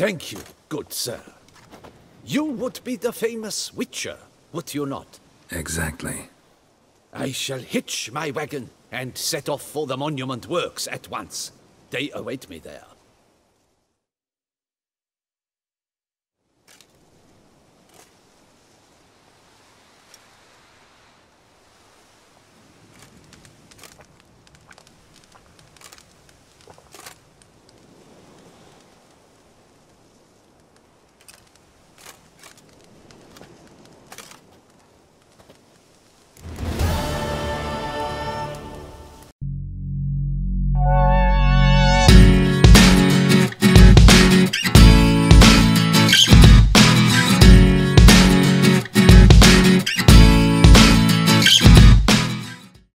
Thank you, good sir. You would be the famous Witcher, would you not? Exactly. I shall hitch my wagon and set off for the monument works at once. They await me there.